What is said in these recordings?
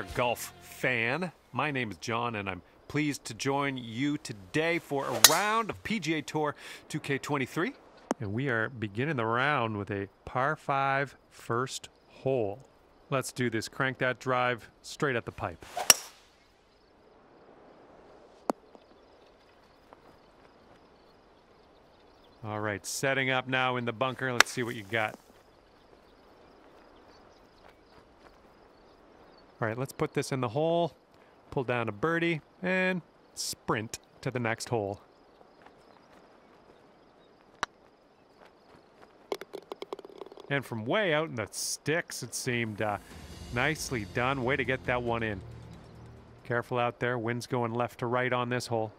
there, golf fan. My name is John, and I'm pleased to join you today for a round of PGA Tour 2K23. And we are beginning the round with a par 5 first hole. Let's do this. Crank that drive straight at the pipe. All right, setting up now in the bunker. Let's see what you got. All right, let's put this in the hole, pull down a birdie, and sprint to the next hole. And from way out in the sticks, it seemed uh, nicely done. Way to get that one in. Careful out there. Wind's going left to right on this hole.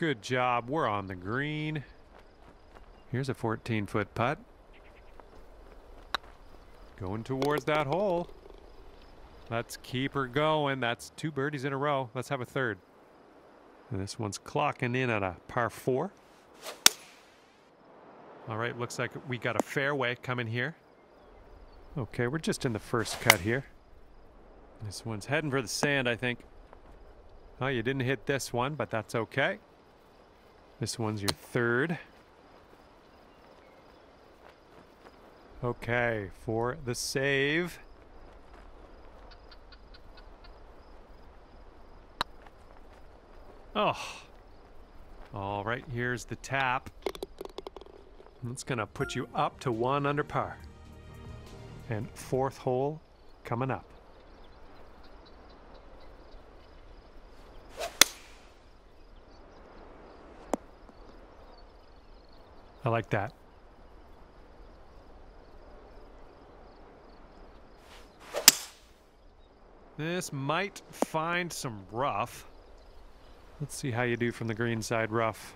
Good job. We're on the green. Here's a 14 foot putt. Going towards that hole. Let's keep her going. That's two birdies in a row. Let's have a third. And this one's clocking in at a par four. All right, looks like we got a fairway coming here. Okay, we're just in the first cut here. This one's heading for the sand, I think. Oh, you didn't hit this one, but that's okay. This one's your third. Okay, for the save. Oh. All right, here's the tap. It's going to put you up to one under par. And fourth hole coming up. I like that. This might find some rough. Let's see how you do from the green side rough.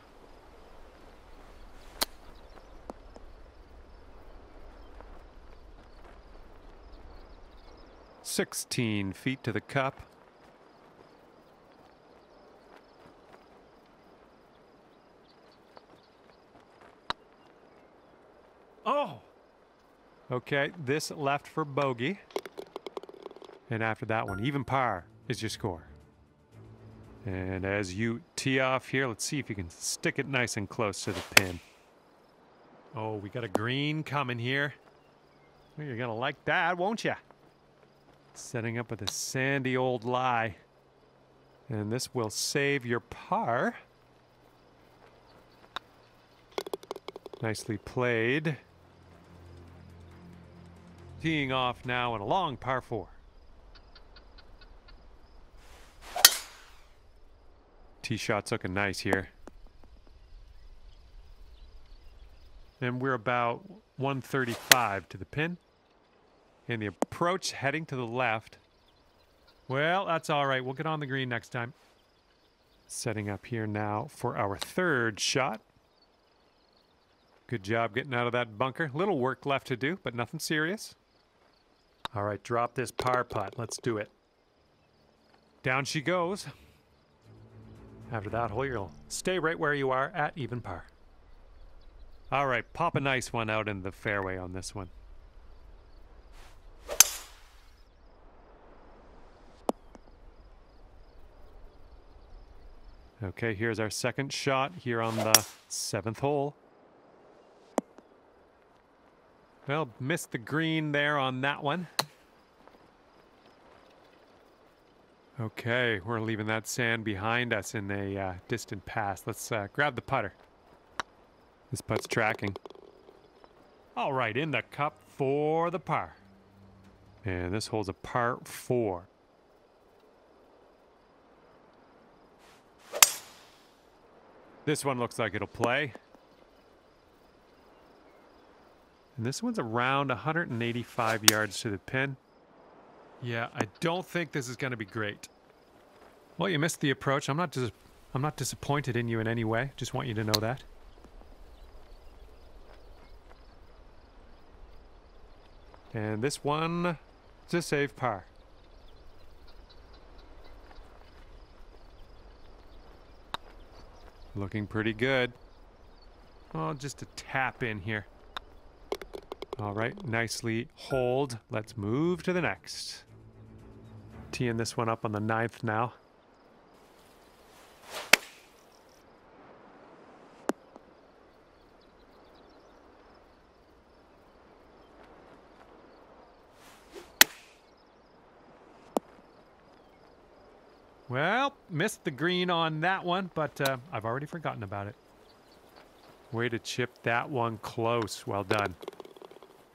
Sixteen feet to the cup. Oh! Okay, this left for bogey. And after that one, even par is your score. And as you tee off here, let's see if you can stick it nice and close to the pin. Oh, we got a green coming here. Well, you're to like that, won't you? Setting up with a sandy old lie. And this will save your par. Nicely played. Teeing off now in a long par four. Tee shot's looking nice here. And we're about 135 to the pin. And the approach heading to the left. Well, that's all right. We'll get on the green next time. Setting up here now for our third shot. Good job getting out of that bunker. Little work left to do, but nothing serious. All right, drop this par putt. Let's do it. Down she goes. After that hole, you'll stay right where you are at even par. All right, pop a nice one out in the fairway on this one. Okay, here's our second shot here on the seventh hole. Well, missed the green there on that one. Okay, we're leaving that sand behind us in a uh, distant past. Let's uh, grab the putter. This putt's tracking. All right, in the cup for the par. And this holds a par four. This one looks like it'll play. And this one's around 185 yards to the pin. Yeah, I don't think this is going to be great. Well, you missed the approach. I'm not I'm not disappointed in you in any way. Just want you to know that. And this one a save par. Looking pretty good. Oh, just a tap in here. All right, nicely holed. Let's move to the next. Teeing this one up on the ninth now. Well, missed the green on that one, but uh, I've already forgotten about it. Way to chip that one close. Well done.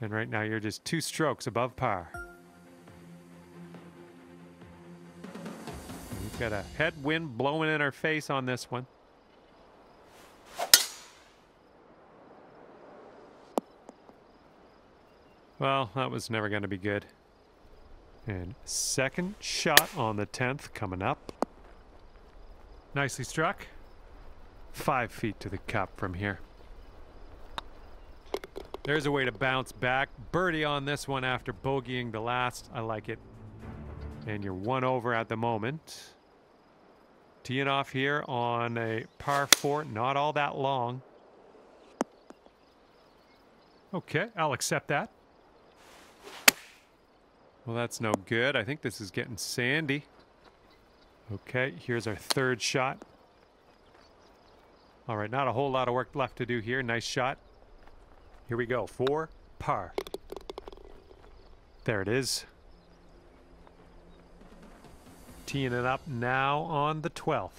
And right now you're just two strokes above par. Got a headwind blowing in our face on this one. Well, that was never going to be good. And second shot on the 10th coming up. Nicely struck. Five feet to the cup from here. There's a way to bounce back. Birdie on this one after bogeying the last. I like it. And you're one over at the moment. Teeing off here on a par four, not all that long. Okay, I'll accept that. Well, that's no good. I think this is getting sandy. Okay, here's our third shot. All right, not a whole lot of work left to do here. Nice shot. Here we go. Four, par. There it is. Teeing it up now on the 12th.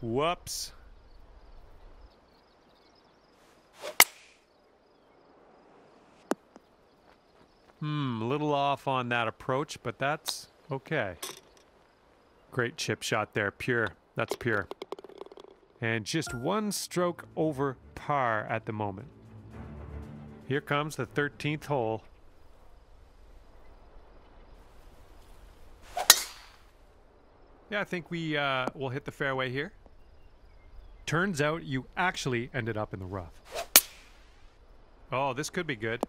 Whoops. Hmm, a little off on that approach, but that's okay. Great chip shot there. Pure. That's pure. And just one stroke over par at the moment. Here comes the 13th hole. Yeah, I think we uh, will hit the fairway here. Turns out you actually ended up in the rough. Oh, this could be good.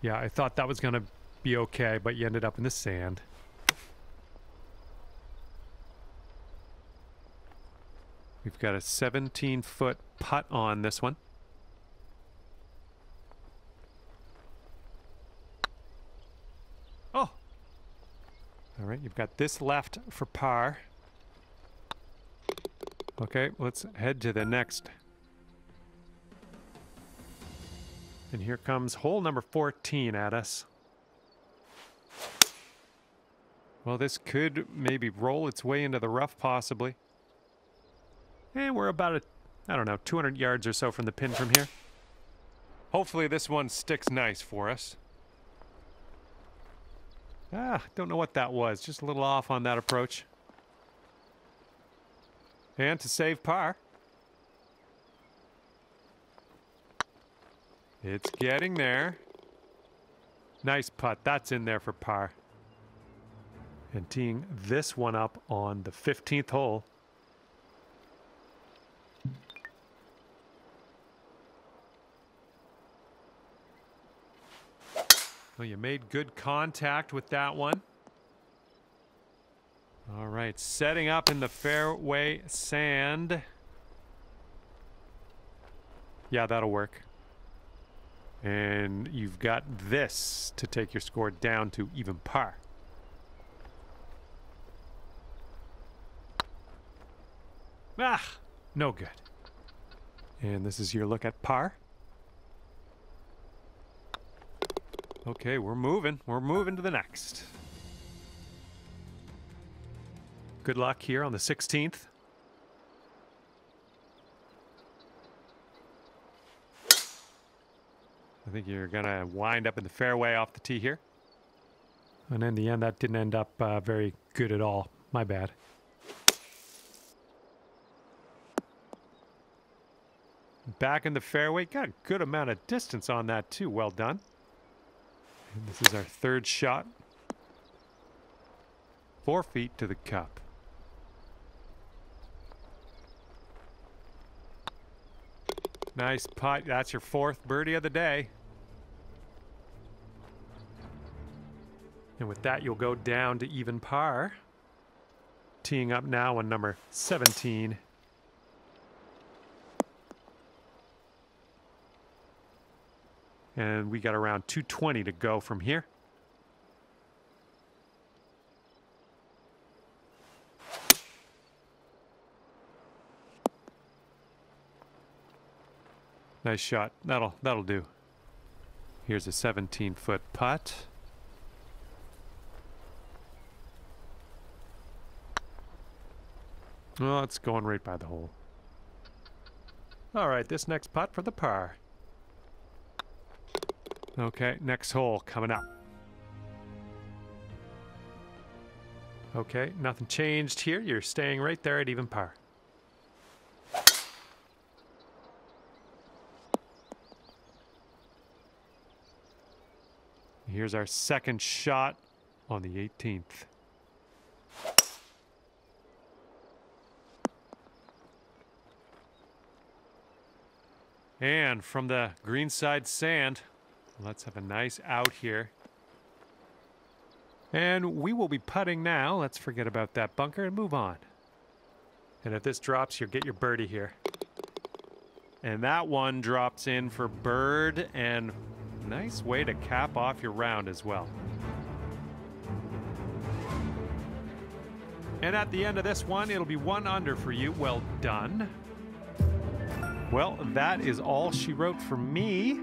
Yeah, I thought that was going to be okay, but you ended up in the sand. We've got a 17 foot putt on this one. Oh! All right, you've got this left for par. Okay, let's head to the next And here comes hole number 14 at us. Well, this could maybe roll its way into the rough, possibly. And we're about, a, I don't know, 200 yards or so from the pin from here. Hopefully this one sticks nice for us. Ah, don't know what that was. Just a little off on that approach. And to save par. It's getting there. Nice putt. That's in there for par. And teeing this one up on the 15th hole. Well, you made good contact with that one. All right, setting up in the fairway sand. Yeah, that'll work. And you've got this to take your score down to even par. Ah, no good. And this is your look at par. Okay, we're moving. We're moving to the next. Good luck here on the 16th. I think you're going to wind up in the fairway off the tee here. And in the end, that didn't end up uh, very good at all. My bad. Back in the fairway. Got a good amount of distance on that, too. Well done. And this is our third shot. Four feet to the cup. Nice putt. That's your fourth birdie of the day. And with that, you'll go down to even par. Teeing up now on number 17. And we got around 220 to go from here. Nice shot. That'll that'll do. Here's a 17 foot putt. Well, it's going right by the hole. All right, this next putt for the par. Okay, next hole coming up. Okay, nothing changed here. You're staying right there at even par. Here's our second shot on the 18th. And from the greenside sand, let's have a nice out here. And we will be putting now. Let's forget about that bunker and move on. And if this drops, you'll get your birdie here. And that one drops in for bird and Nice way to cap off your round as well. And at the end of this one, it'll be one under for you. Well done. Well, that is all she wrote for me.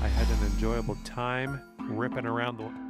I had an enjoyable time ripping around the